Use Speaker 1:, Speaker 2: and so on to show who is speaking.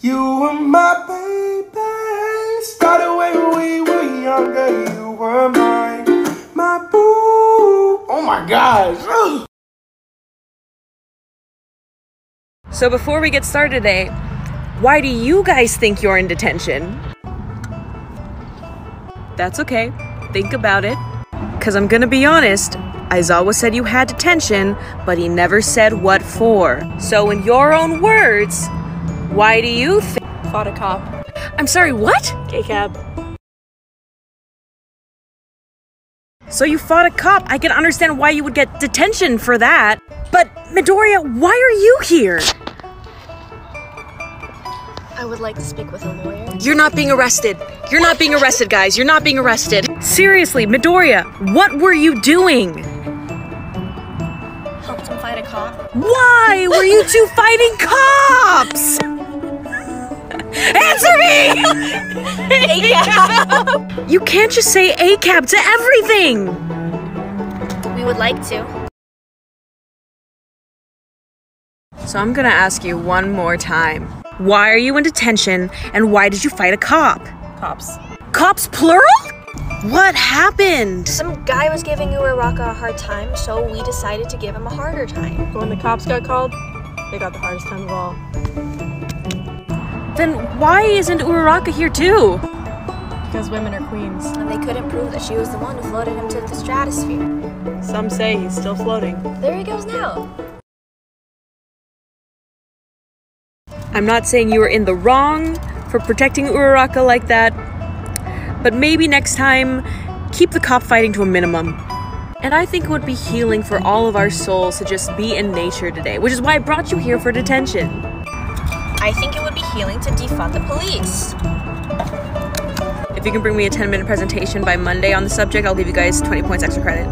Speaker 1: You were my baby. Started when we were younger. You were mine, my boo. Oh my gosh.
Speaker 2: So before we get started today, why do you guys think you're in detention? That's okay. Think about it. Cause I'm gonna be honest, Aizawa said you had detention, but he never said what for. So in your own words, why do you think
Speaker 3: Fought a cop.
Speaker 2: I'm sorry, what?
Speaker 3: K cab.
Speaker 2: So you fought a cop. I can understand why you would get detention for that. But Midoriya, why are you here?
Speaker 4: I would like to speak with a lawyer.
Speaker 2: You're not being arrested. You're not being arrested, guys. You're not being arrested. Seriously, Midoriya, what were you doing?
Speaker 4: Helped him fight a cop.
Speaker 2: Why were you two fighting cops? Answer me! You can't just say ACAB to everything!
Speaker 4: We would like to.
Speaker 2: So I'm gonna ask you one more time. Why are you in detention and why did you fight a cop?
Speaker 3: Cops.
Speaker 2: Cops plural? What happened?
Speaker 4: Some guy was giving Uraraka a hard time, so we decided to give him a harder time.
Speaker 3: When the cops got called, they got the hardest time of all.
Speaker 2: Then why isn't Uraraka here too?
Speaker 3: Because women are queens.
Speaker 4: And they couldn't prove that she was the one who floated him to the stratosphere.
Speaker 3: Some say he's still floating.
Speaker 4: There he goes now.
Speaker 2: I'm not saying you were in the wrong for protecting Uraraka like that, but maybe next time, keep the cop fighting to a minimum. And I think it would be healing for all of our souls to just be in nature today, which is why I brought you here for detention.
Speaker 4: I think it would be healing to defund the police.
Speaker 2: If you can bring me a 10 minute presentation by Monday on the subject, I'll give you guys 20 points extra credit.